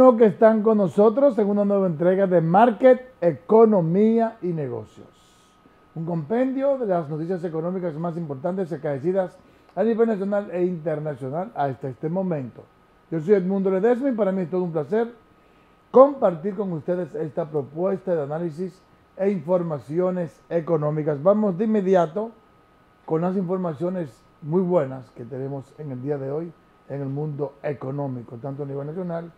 Que están con nosotros en una nueva entrega de Market, Economía y Negocios. Un compendio de las noticias económicas más importantes acaecidas a nivel nacional e internacional hasta este momento. Yo soy Edmundo Ledesma y para mí es todo un placer compartir con ustedes esta propuesta de análisis e informaciones económicas. Vamos de inmediato con las informaciones muy buenas que tenemos en el día de hoy en el mundo económico, tanto a nivel nacional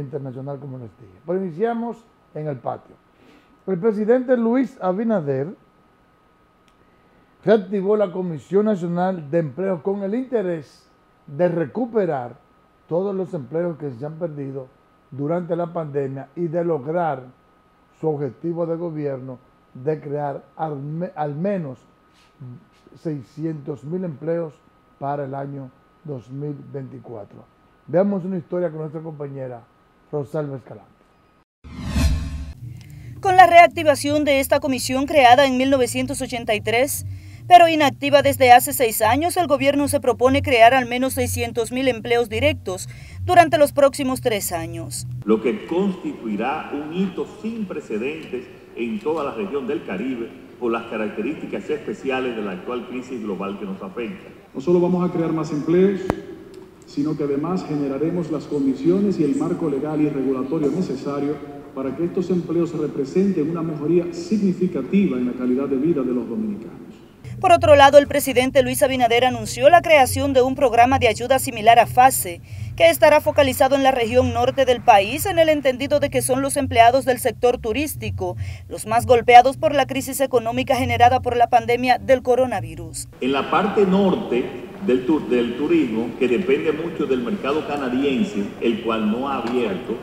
internacional como les dije. Pero iniciamos en el patio. El presidente Luis Abinader reactivó la Comisión Nacional de Empleo con el interés de recuperar todos los empleos que se han perdido durante la pandemia y de lograr su objetivo de gobierno de crear al, al menos 600 mil empleos para el año 2024. Veamos una historia con nuestra compañera Rosalba Escalante. Con la reactivación de esta comisión creada en 1983, pero inactiva desde hace seis años, el gobierno se propone crear al menos 600 mil empleos directos durante los próximos tres años. Lo que constituirá un hito sin precedentes en toda la región del Caribe por las características especiales de la actual crisis global que nos afecta. No solo vamos a crear más empleos, sino que además generaremos las condiciones y el marco legal y regulatorio necesario para que estos empleos representen una mejoría significativa en la calidad de vida de los dominicanos. Por otro lado, el presidente Luis Abinader anunció la creación de un programa de ayuda similar a FASE, que estará focalizado en la región norte del país en el entendido de que son los empleados del sector turístico los más golpeados por la crisis económica generada por la pandemia del coronavirus. En la parte norte del, del turismo, que depende mucho del mercado canadiense, el cual no ha abierto,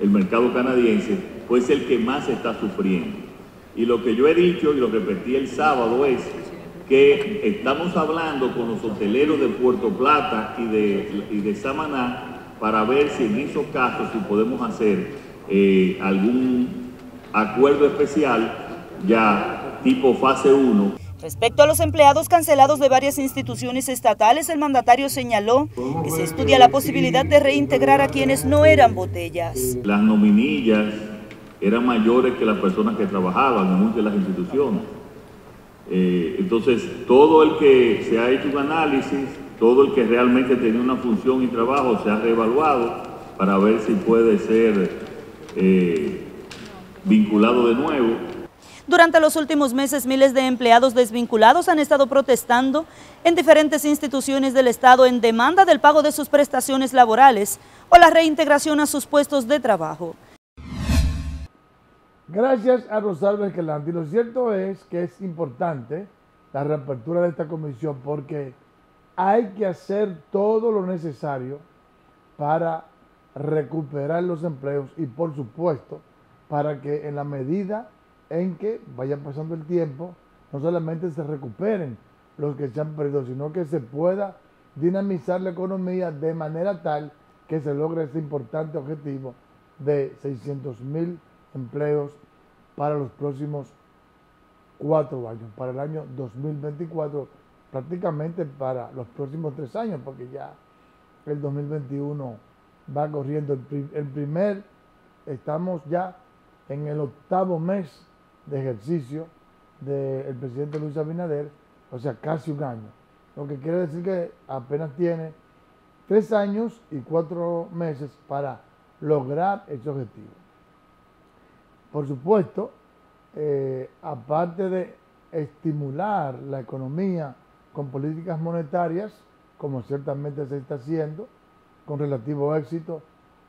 el mercado canadiense, pues el que más está sufriendo. Y lo que yo he dicho y lo repetí el sábado es que estamos hablando con los hoteleros de Puerto Plata y de, y de Samaná para ver si en esos casos si podemos hacer eh, algún acuerdo especial ya tipo fase 1. Respecto a los empleados cancelados de varias instituciones estatales, el mandatario señaló que se estudia la posibilidad de reintegrar a quienes no eran botellas. Las nominillas eran mayores que las personas que trabajaban en muchas de las instituciones. Eh, entonces, todo el que se ha hecho un análisis, todo el que realmente tenía una función y trabajo se ha reevaluado para ver si puede ser eh, vinculado de nuevo. Durante los últimos meses, miles de empleados desvinculados han estado protestando en diferentes instituciones del Estado en demanda del pago de sus prestaciones laborales o la reintegración a sus puestos de trabajo. Gracias a Rosalba Escalante. lo cierto es que es importante la reapertura de esta comisión porque hay que hacer todo lo necesario para recuperar los empleos y por supuesto para que en la medida en que vaya pasando el tiempo no solamente se recuperen los que se han perdido, sino que se pueda dinamizar la economía de manera tal que se logre ese importante objetivo de 600 mil empleos para los próximos cuatro años, para el año 2024, prácticamente para los próximos tres años, porque ya el 2021 va corriendo el, primer, estamos ya en el octavo mes de ejercicio del presidente Luis Abinader, o sea, casi un año. Lo que quiere decir que apenas tiene tres años y cuatro meses para lograr ese objetivo. Por supuesto, eh, aparte de estimular la economía con políticas monetarias, como ciertamente se está haciendo, con relativo éxito,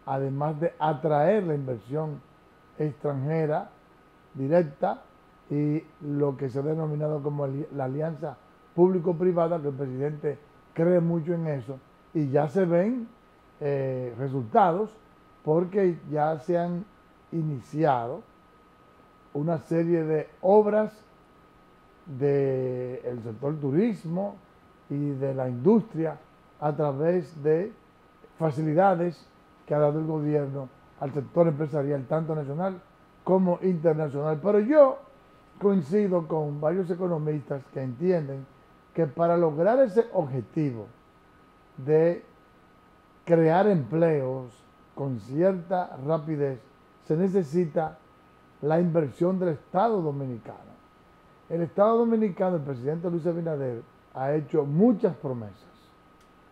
además de atraer la inversión extranjera directa y lo que se ha denominado como la alianza público-privada, que el presidente cree mucho en eso, y ya se ven eh, resultados porque ya se han iniciado una serie de obras del sector turismo y de la industria a través de facilidades que ha dado el gobierno al sector empresarial, tanto nacional como internacional. Pero yo coincido con varios economistas que entienden que para lograr ese objetivo de crear empleos con cierta rapidez, se necesita la inversión del Estado dominicano. El Estado dominicano, el presidente Luis Abinader, ha hecho muchas promesas.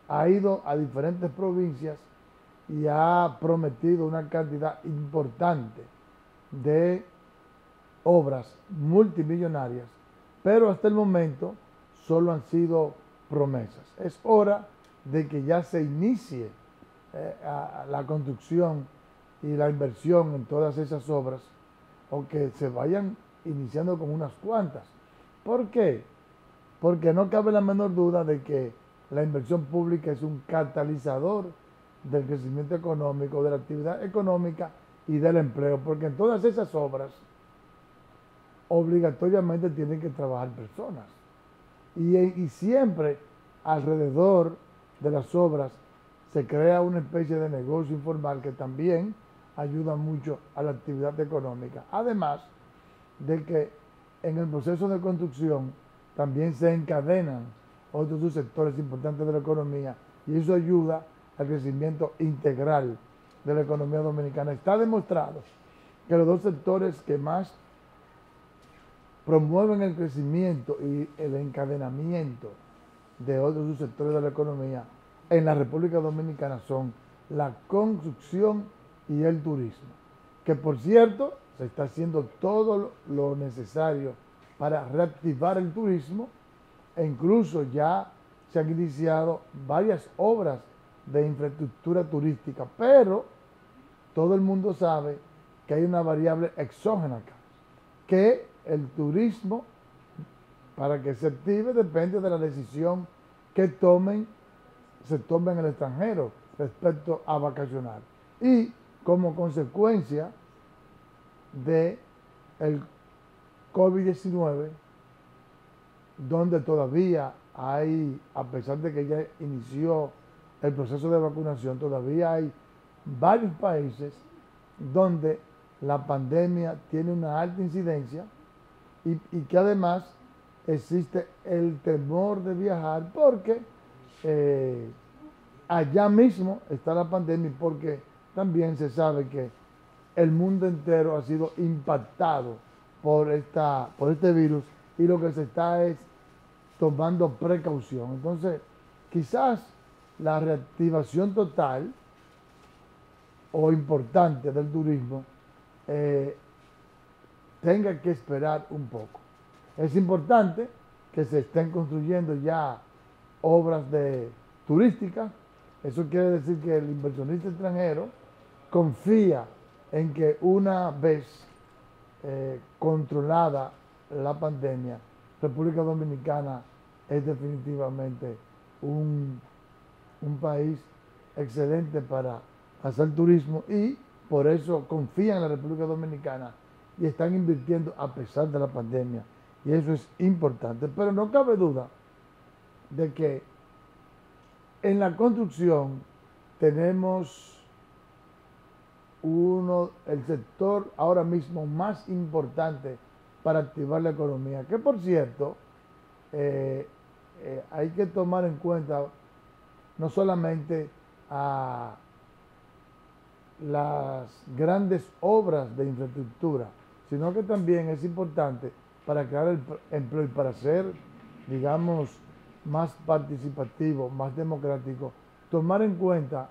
Ha ido a diferentes provincias y ha prometido una cantidad importante de obras multimillonarias, pero hasta el momento solo han sido promesas. Es hora de que ya se inicie eh, la construcción y la inversión en todas esas obras o que se vayan iniciando con unas cuantas. ¿Por qué? Porque no cabe la menor duda de que la inversión pública es un catalizador del crecimiento económico, de la actividad económica y del empleo, porque en todas esas obras obligatoriamente tienen que trabajar personas. Y, siempre alrededor de las obras se crea una especie de negocio informal que también ayuda mucho a la actividad económica. Además de que en el proceso de construcción también se encadenan otros sectores importantes de la economía y eso ayuda al crecimiento integral de la economía dominicana. Está demostrado que los dos sectores que más promueven el crecimiento y el encadenamiento de otros sectores de la economía en la República Dominicana son la construcción y el turismo. Que por cierto, se está haciendo todo lo necesario para reactivar el turismo e incluso ya se han iniciado varias obras de infraestructura turística, pero todo el mundo sabe que hay una variable exógena acá, que el turismo para que se active depende de la decisión que tomen, se tome en el extranjero respecto a vacacionar. Y como consecuencia de el COVID-19, donde todavía hay, a pesar de que ya inició el proceso de vacunación, todavía hay varios países donde la pandemia tiene una alta incidencia y, que además existe el temor de viajar porque eh, allá mismo está la pandemia porque también se sabe que el mundo entero ha sido impactado por, esta, por este virus y lo que se está es tomando precaución. Entonces, quizás la reactivación total o importante del turismo eh, tenga que esperar un poco. Es importante que se estén construyendo ya obras de turísticas. Eso quiere decir que el inversionista extranjero confía en que una vez eh, controlada la pandemia, República Dominicana es definitivamente un, un país excelente para hacer turismo y por eso confían en la República Dominicana y están invirtiendo a pesar de la pandemia. Y eso es importante. Pero no cabe duda de que en la construcción tenemos uno, el sector ahora mismo más importante para activar la economía. Que por cierto, eh, eh, hay que tomar en cuenta no solamente a las grandes obras de infraestructura, sino que también es importante para crear el empleo y para ser, digamos, más participativo, más democrático, tomar en cuenta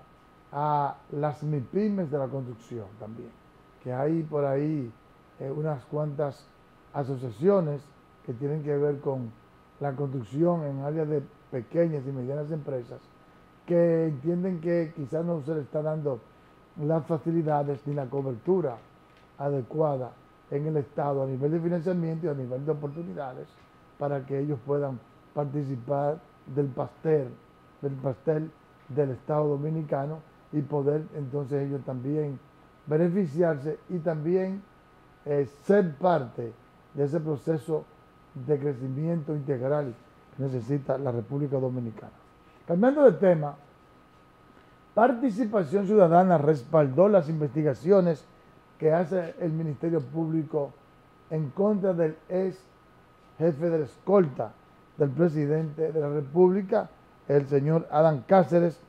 a las MIPIMES de la construcción también, que hay por ahí eh, unas cuantas asociaciones que tienen que ver con la construcción en áreas de pequeñas y medianas empresas, que entienden que quizás no se le está dando las facilidades ni la cobertura adecuada en el Estado a nivel de financiamiento y a nivel de oportunidades para que ellos puedan participar del pastel, del pastel del Estado dominicano y poder entonces ellos también beneficiarse y también eh, ser parte de ese proceso de crecimiento integral que necesita la República Dominicana. Cambiando de tema, Participación Ciudadana respaldó las investigaciones que hace el Ministerio Público en contra del ex jefe de la escolta del presidente de la República, el señor Adán Cáceres,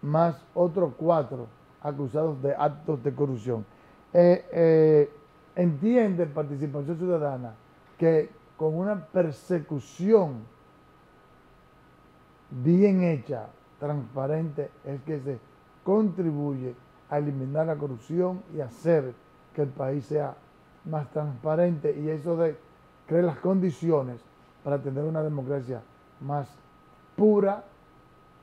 más otros cuatro acusados de actos de corrupción. Eh, eh, entiende Participación Ciudadana que con una persecución bien hecha, transparente, es que se contribuye a eliminar la corrupción y hacer que el país sea más transparente y eso de crear las condiciones para tener una democracia más pura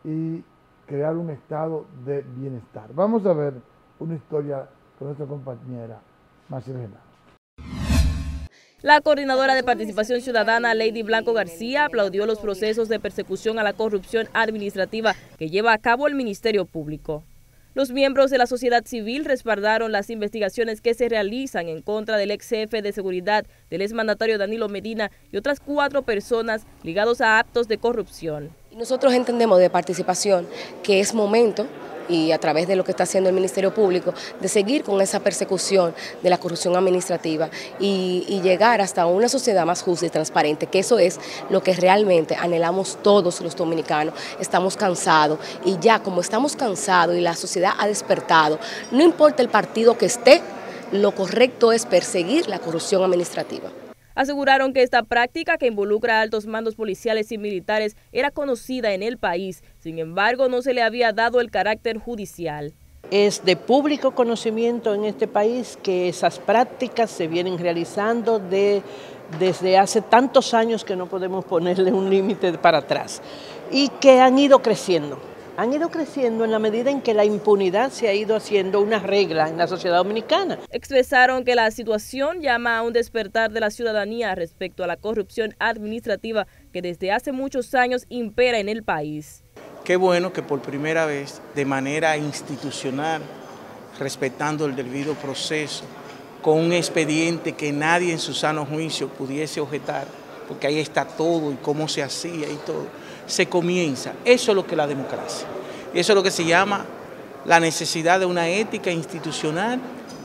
y crear un estado de bienestar. Vamos a ver una historia con nuestra compañera Marcelena. La coordinadora de participación ciudadana, Lady Blanco García, aplaudió los procesos de persecución a la corrupción administrativa que lleva a cabo el Ministerio Público. Los miembros de la sociedad civil respaldaron las investigaciones que se realizan en contra del ex jefe de seguridad del exmandatario Danilo Medina y otras cuatro personas ligados a actos de corrupción. Nosotros entendemos de participación que es momento y a través de lo que está haciendo el Ministerio Público, de seguir con esa persecución de la corrupción administrativa y, llegar hasta una sociedad más justa y transparente, que eso es lo que realmente anhelamos todos los dominicanos. Estamos cansados y ya como estamos cansados y la sociedad ha despertado, no importa el partido que esté, lo correcto es perseguir la corrupción administrativa. Aseguraron que esta práctica que involucra a altos mandos policiales y militares era conocida en el país, sin embargo no se le había dado el carácter judicial. Es de público conocimiento en este país que esas prácticas se vienen realizando de, desde hace tantos años que no podemos ponerle un límite para atrás y que han ido creciendo han ido creciendo en la medida en que la impunidad se ha ido haciendo una regla en la sociedad dominicana. Expresaron que la situación llama a un despertar de la ciudadanía respecto a la corrupción administrativa que desde hace muchos años impera en el país. Qué bueno que por primera vez, de manera institucional, respetando el debido proceso, con un expediente que nadie en su sano juicio pudiese objetar, porque ahí está todo y cómo se hacía y todo se comienza. Eso es lo que es la democracia. Y eso es lo que se llama la necesidad de una ética institucional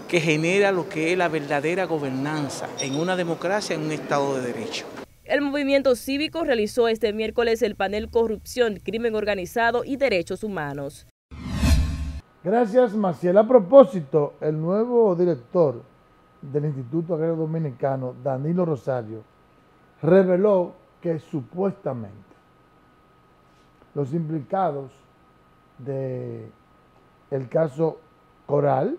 que genera lo que es la verdadera gobernanza en una democracia, en un Estado de Derecho. El movimiento cívico realizó este miércoles el panel Corrupción, Crimen Organizado y Derechos Humanos. Gracias, Maciel. A propósito, el nuevo director del Instituto Agrario Dominicano, Danilo Rosario, reveló que supuestamente los implicados de el caso Coral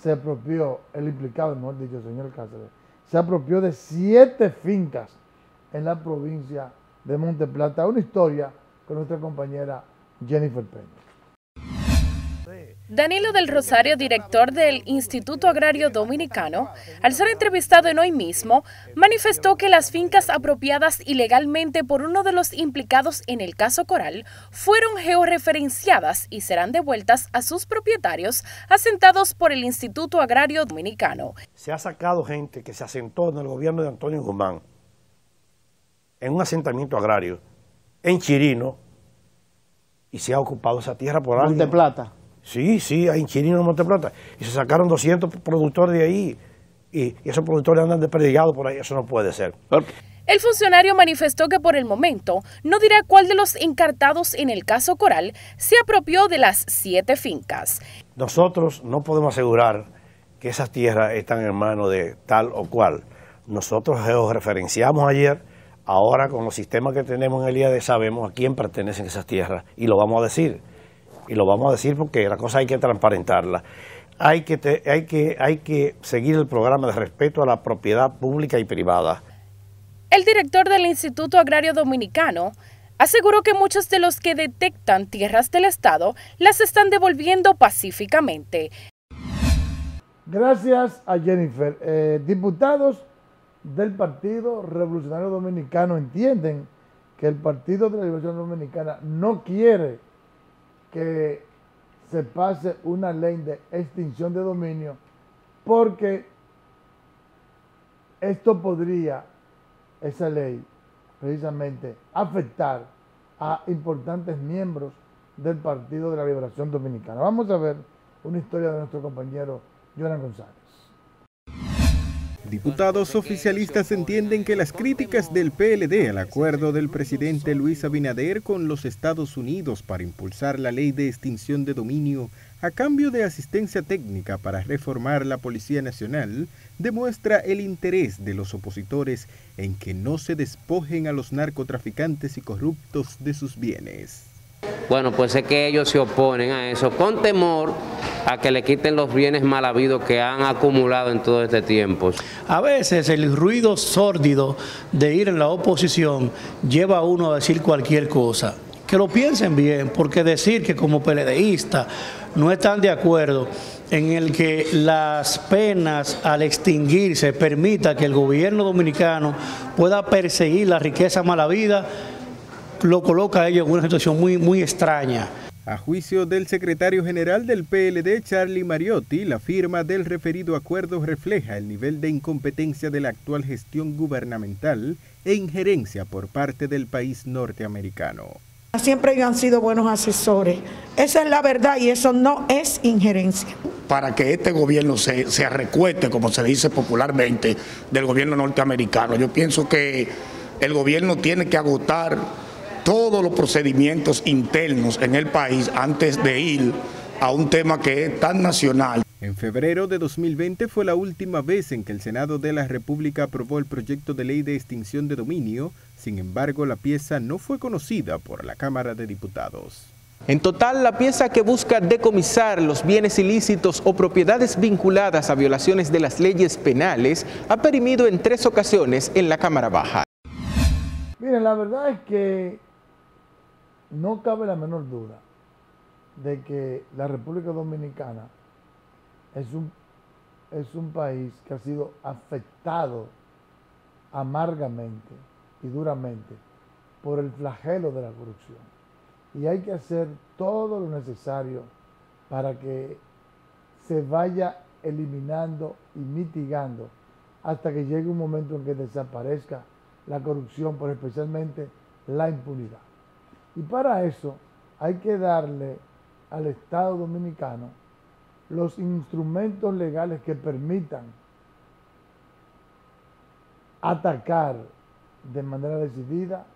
se apropió, el implicado, mejor dicho, señor Cáceres, se apropió de siete fincas en la provincia de Monteplata. Una historia con nuestra compañera Jennifer Peña. Danilo del Rosario, director del Instituto Agrario Dominicano, al ser entrevistado en hoy mismo, manifestó que las fincas apropiadas ilegalmente por uno de los implicados en el caso Coral fueron georreferenciadas y serán devueltas a sus propietarios asentados por el Instituto Agrario Dominicano. Se ha sacado gente que se asentó en el gobierno de Antonio Guzmán en un asentamiento agrario en Chirino y se ha ocupado esa tierra por alguien. de plata. Sí, sí, hay en Chirino, en Monteplata. Y se sacaron 200 productores de ahí. Y, esos productores andan desperdigados por ahí. Eso no puede ser. El funcionario manifestó que por el momento no dirá cuál de los encartados en el caso Coral se apropió de las siete fincas. Nosotros no podemos asegurar que esas tierras están en manos de tal o cual. Nosotros referenciamos ayer, ahora con los sistemas que tenemos en el IAD sabemos a quién pertenecen esas tierras y lo vamos a decir y lo vamos a decir porque la cosa hay que transparentarla. Hay que, hay, que, hay que seguir el programa de respeto a la propiedad pública y privada. El director del Instituto Agrario Dominicano aseguró que muchos de los que detectan tierras del Estado las están devolviendo pacíficamente. Gracias a Jennifer. Eh, diputados del Partido Revolucionario Dominicano entienden que el Partido de la Liberación Dominicana no quiere que se pase una ley de extinción de dominio porque esto podría, esa ley, precisamente afectar a importantes miembros del Partido de la Liberación Dominicana. Vamos a ver una historia de nuestro compañero Jonan González. Diputados oficialistas entienden que las críticas del PLD al acuerdo del presidente Luis Abinader con los Estados Unidos para impulsar la ley de extinción de dominio a cambio de asistencia técnica para reformar la Policía Nacional demuestra el interés de los opositores en que no se despojen a los narcotraficantes y corruptos de sus bienes. Bueno, pues es que ellos se oponen a eso con temor a que le quiten los bienes mal habidos que han acumulado en todo este tiempo. A veces el ruido sórdido de ir en la oposición lleva a uno a decir cualquier cosa. Que lo piensen bien, porque decir que como PLDista no están de acuerdo en el que las penas al extinguirse permita que el gobierno dominicano pueda perseguir la riqueza mala vida, lo coloca a ellos en una situación muy, muy extraña. A juicio del secretario general del PLD, Charlie Mariotti, la firma del referido acuerdo refleja el nivel de incompetencia de la actual gestión gubernamental e injerencia por parte del país norteamericano. Siempre ellos han sido buenos asesores. Esa es la verdad y eso no es injerencia. Para que este gobierno se, se recueste, como se dice popularmente, del gobierno norteamericano. Yo pienso que el gobierno tiene que agotar todos los procedimientos internos en el país antes de ir a un tema que es tan nacional. En febrero de 2020 fue la última vez en que el Senado de la República aprobó el proyecto de ley de extinción de dominio, sin embargo la pieza no fue conocida por la Cámara de Diputados. En total, la pieza que busca decomisar los bienes ilícitos o propiedades vinculadas a violaciones de las leyes penales ha perimido en tres ocasiones en la Cámara Baja. Miren, la verdad es que no cabe la menor duda de que la República Dominicana es un, es un país que ha sido afectado amargamente y duramente por el flagelo de la corrupción. Y hay que hacer todo lo necesario para que se vaya eliminando y mitigando hasta que llegue un momento en que desaparezca la corrupción, pero especialmente la impunidad. Y para eso hay que darle al Estado dominicano los instrumentos legales que permitan atacar de manera decidida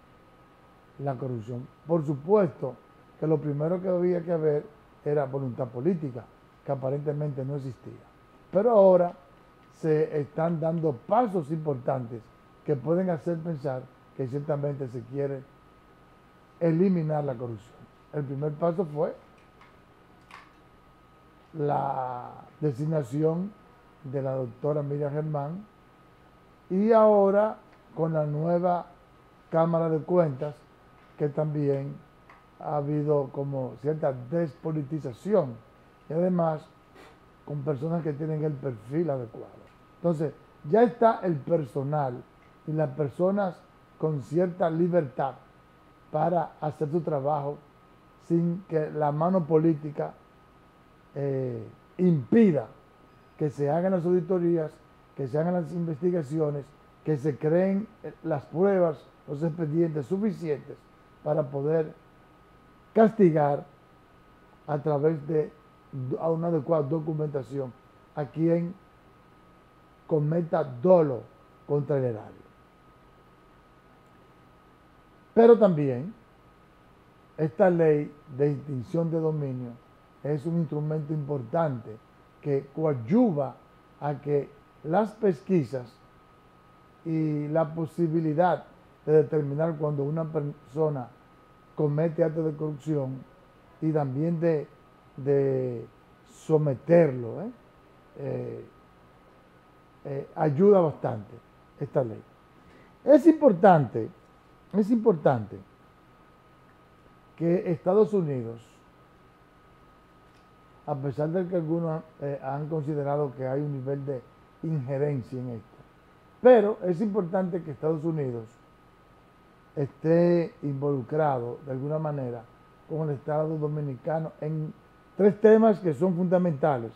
la corrupción. Por supuesto que lo primero que había que haber era voluntad política, que aparentemente no existía. Pero ahora se están dando pasos importantes que pueden hacer pensar que ciertamente se quiere eliminar la corrupción. El primer paso fue la designación de la doctora Miriam Germán y ahora con la nueva Cámara de Cuentas que también ha habido como cierta despolitización y además con personas que tienen el perfil adecuado. Entonces, ya está el personal y las personas con cierta libertad para hacer su trabajo sin que la mano política eh, impida que se hagan las auditorías, que se hagan las investigaciones, que se creen eh, las pruebas, los expedientes suficientes para poder castigar a través de una adecuada documentación a quien cometa dolo contra el erario. Pero también esta ley de extinción de dominio es un instrumento importante que coadyuva a que las pesquisas y la posibilidad de determinar cuando una persona comete actos de corrupción y también de, someterlo, ¿eh? Eh, eh, ayuda bastante esta ley. Es importante es importante que Estados Unidos, a pesar de que algunos eh, han considerado que hay un nivel de injerencia en esto, pero es importante que Estados Unidos esté involucrado de alguna manera con el Estado dominicano en tres temas que son fundamentales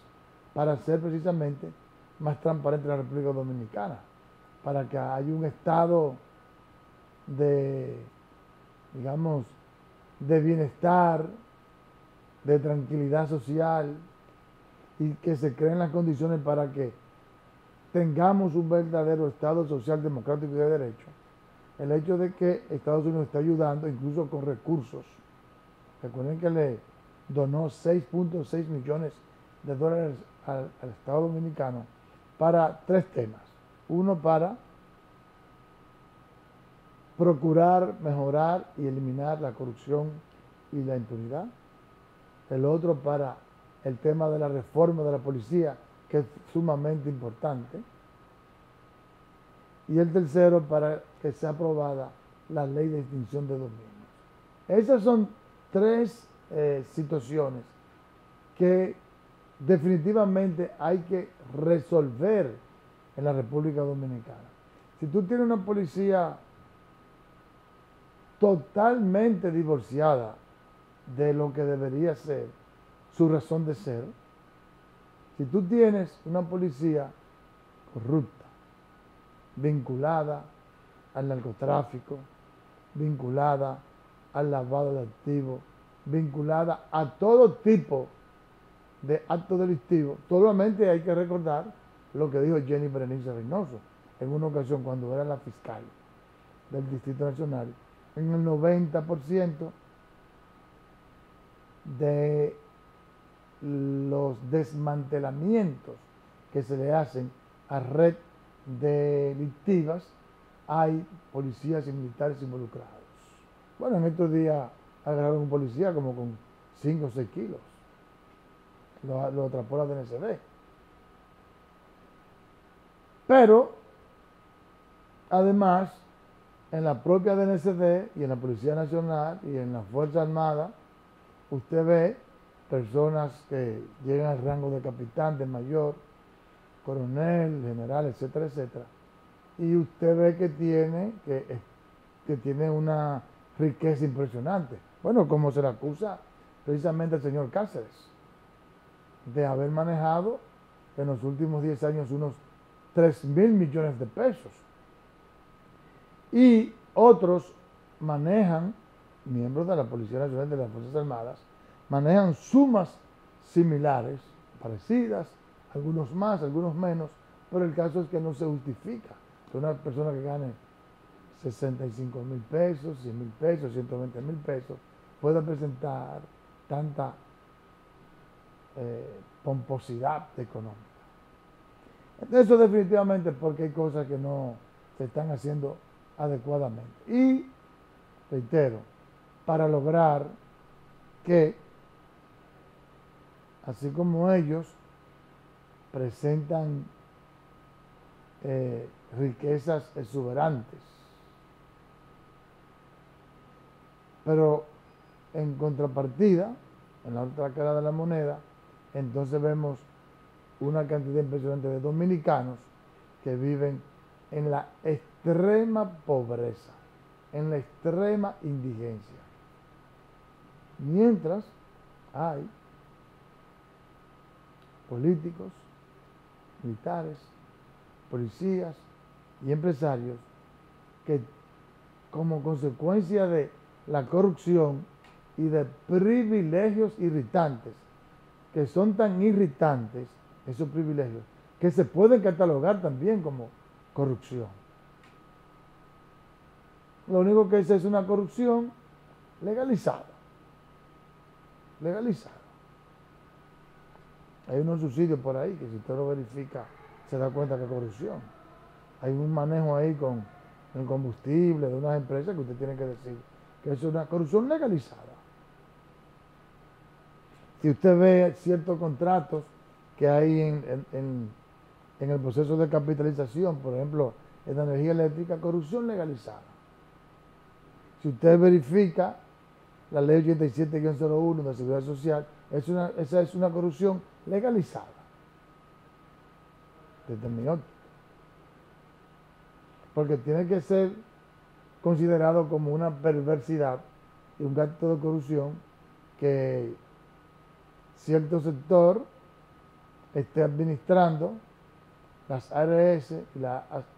para ser precisamente más transparente la República Dominicana, para que haya un Estado de, digamos, de bienestar, de tranquilidad social y que se creen las condiciones para que tengamos un verdadero Estado social, democrático y de derecho, el hecho de que Estados Unidos está ayudando incluso con recursos. Recuerden que le donó 6.6 millones de dólares al, al, Estado Dominicano para tres temas. Uno para procurar mejorar y eliminar la corrupción y la impunidad. El otro para el tema de la reforma de la policía, que es sumamente importante. Y el tercero para que sea aprobada la ley de extinción de dominios. Esas son tres eh, situaciones que definitivamente hay que resolver en la República Dominicana. Si tú tienes una policía totalmente divorciada de lo que debería ser su razón de ser, si tú tienes una policía corrupta, vinculada al narcotráfico, vinculada al lavado de activos, vinculada a todo tipo de actos delictivos, solamente hay que recordar lo que dijo Jenny Berenice Reynoso en una ocasión cuando era la fiscal del Distrito Nacional, en el 90% de los desmantelamientos que se le hacen a red delictivas hay policías y militares involucrados. Bueno, en estos días agarraron un policía como con 5 o 6 kilos. Lo, atrapó la DNCD. Pero, además, en la propia DNCD y en la Policía Nacional y en la Fuerza Armada, usted ve personas que llegan al rango de capitán, de mayor, coronel, general, etcétera, etcétera. Y usted ve que tiene, que, que tiene una riqueza impresionante. Bueno, como se le acusa precisamente al señor Cáceres, de haber manejado en los últimos 10 años unos 3 mil millones de pesos. Y otros manejan, miembros de la Policía Nacional de las Fuerzas Armadas, manejan sumas similares, parecidas, algunos más, algunos menos, pero el caso es que no se justifica que una persona que gane 65 mil pesos, 100 mil pesos, 120 mil pesos, pueda presentar tanta eh, pomposidad económica. Eso definitivamente porque hay cosas que no se están haciendo adecuadamente. Y, reitero, para lograr que, así como ellos presentan eh, riquezas exuberantes, pero en contrapartida, en la otra cara de la moneda, entonces vemos una cantidad impresionante de dominicanos que viven en la extrema pobreza, en la extrema indigencia. Mientras hay políticos, militares, policías y empresarios que como consecuencia de la corrupción y de privilegios irritantes, que son tan irritantes, esos privilegios, que se pueden catalogar también como corrupción. Lo único que es es una corrupción legalizada. Legalizada. Hay unos subsidios por ahí que si usted lo verifica se da cuenta que es corrupción. Hay un manejo ahí con el combustible de unas empresas que usted tiene que decir que es una corrupción legalizada. Si usted ve ciertos contratos que hay en, el proceso de capitalización, por ejemplo, en la energía eléctrica, corrupción legalizada. Si usted verifica la ley 87-01 de Seguridad Social, esa es una corrupción legalizada. Óptica. Porque tiene que ser considerado como una perversidad y un acto de corrupción que cierto sector esté administrando las ARS y,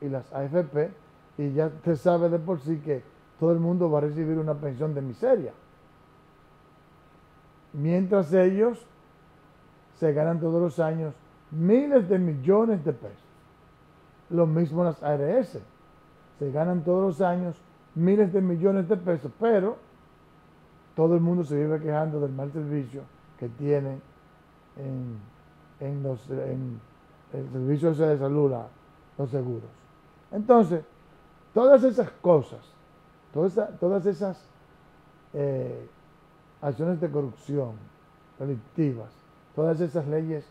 las AFP y ya usted sabe de por sí que todo el mundo va a recibir una pensión de miseria. Mientras ellos se ganan todos los años miles de millones de pesos. lo mismo las ARS. Se ganan todos los años miles de millones de pesos, pero todo el mundo se vive quejando del mal servicio que tienen en, los, en el servicio de salud, los seguros. Entonces, todas esas cosas, todas, todas esas eh, acciones de corrupción delictivas, todas esas leyes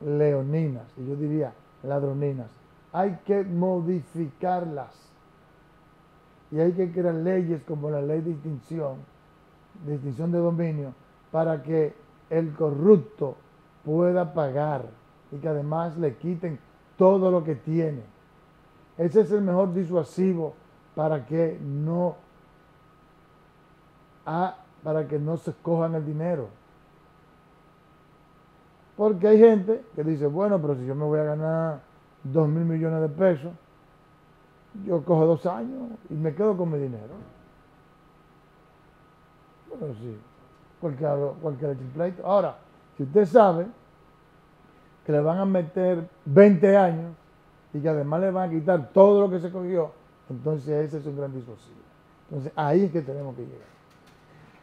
leoninas, y yo diría ladroninas, hay que modificarlas. Y hay que crear leyes como la ley de distinción, distinción de dominio, para que el corrupto pueda pagar y que además le quiten todo lo que tiene. Ese es el mejor disuasivo para que no, para que no se escojan el dinero. Porque hay gente que dice, bueno, pero si yo me voy a ganar dos mil millones de pesos, yo cojo dos años y me quedo con mi dinero. Bueno, sí, cualquier, cualquier. Ahora, si usted sabe que le van a meter 20 años y que además le van a quitar todo lo que se cogió, entonces ese es un gran dispositivo. Entonces ahí es que tenemos que llegar.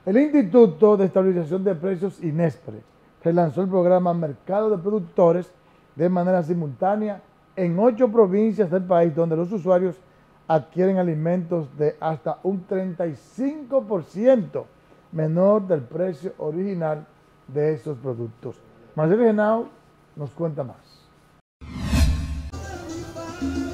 El Instituto de Estabilización de Precios INESPRE relanzó el programa Mercado de Productores de manera simultánea en ocho provincias del país donde los usuarios adquieren alimentos de hasta un 35% menor del precio original de esos productos. Marcelo Genao nos cuenta más.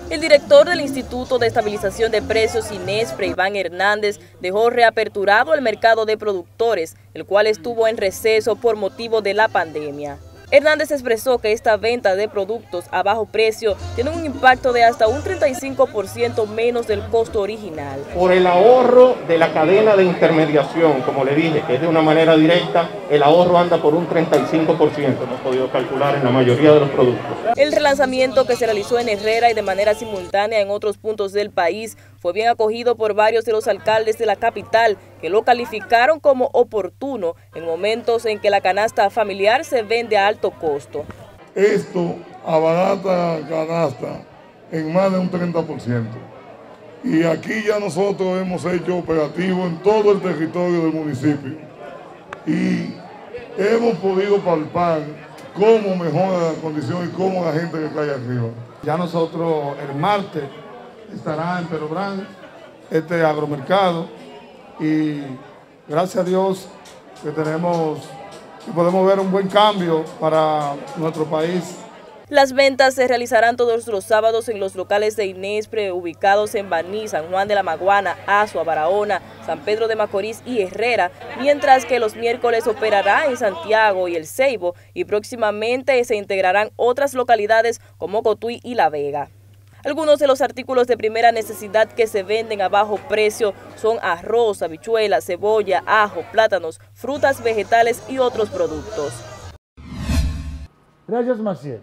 El director del Instituto de Estabilización de Precios, Inespre, Iván Hernández, dejó reaperturado el mercado de productores, el cual estuvo en receso por motivo de la pandemia. Hernández expresó que esta venta de productos a bajo precio tiene un impacto de hasta un 35% menos del costo original. Por el ahorro de la cadena de intermediación, como le dije, que es de una manera directa, el ahorro anda por un 35%, hemos podido calcular en la mayoría de los productos. El relanzamiento que se realizó en Herrera y de manera simultánea en otros puntos del país fue bien acogido por varios de los alcaldes de la capital que lo calificaron como oportuno en momentos en que la canasta familiar se vende a alto costo. Esto abarata canasta en más de un 30%. Y aquí ya nosotros hemos hecho operativo en todo el territorio del municipio. Y hemos podido palpar cómo mejora la condición y cómo la gente que cae arriba. Ya nosotros el martes estará en Perobrán este agromercado y gracias a Dios que tenemos y podemos ver un buen cambio para nuestro país. Las ventas se realizarán todos los sábados en los locales de Inespre ubicados en Baní, San Juan de la Maguana, Azua, Barahona, San Pedro de Macorís y Herrera, mientras que los miércoles operará en Santiago y El Ceibo y próximamente se integrarán otras localidades como Cotuí y La Vega. Algunos de los artículos de primera necesidad que se venden a bajo precio son arroz, habichuela, cebolla, ajo, plátanos, frutas, vegetales y otros productos. Gracias, Maciel.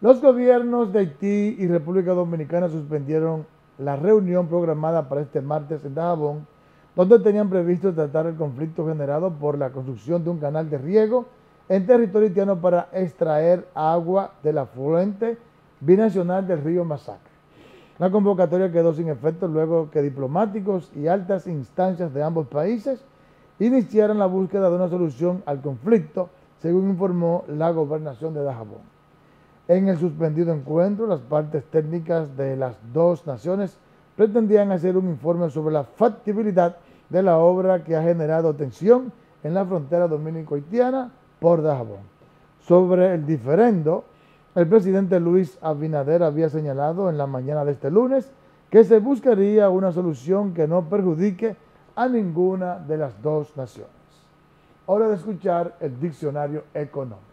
Los gobiernos de Haití y República Dominicana suspendieron la reunión programada para este martes en Dajabón, donde tenían previsto tratar el conflicto generado por la construcción de un canal de riego en territorio haitiano para extraer agua de la fuente binacional del río Masacre. La convocatoria quedó sin efecto luego que diplomáticos y altas instancias de ambos países iniciaran la búsqueda de una solución al conflicto, según informó la gobernación de Dajabón. En el suspendido encuentro, las partes técnicas de las dos naciones pretendían hacer un informe sobre la factibilidad de la obra que ha generado tensión en la frontera dominico-haitiana por Dajabón. Sobre el diferendo, el presidente Luis Abinader había señalado en la mañana de este lunes que se buscaría una solución que no perjudique a ninguna de las dos naciones. Hora de escuchar el diccionario económico.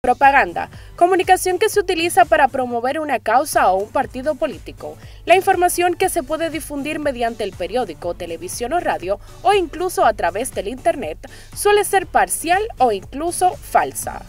Propaganda. Comunicación que se utiliza para promover una causa o un partido político. La información que se puede difundir mediante el periódico, televisión o radio o incluso a través del Internet suele ser parcial o incluso falsa.